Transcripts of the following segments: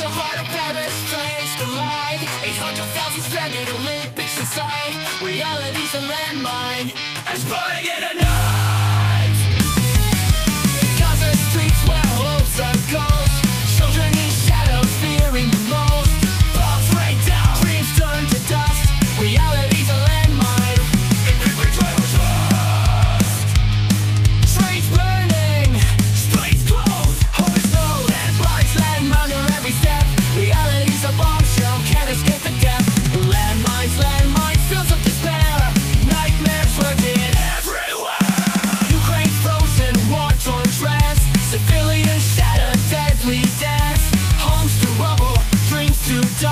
the heart of Paris, trains collide 800,000 stranded Olympics inside. Reality's a landmine. I'm burning in a night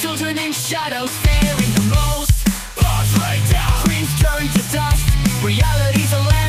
Children in shadows staring the most. Bars laid down Dreams turned to dust. Reality's a land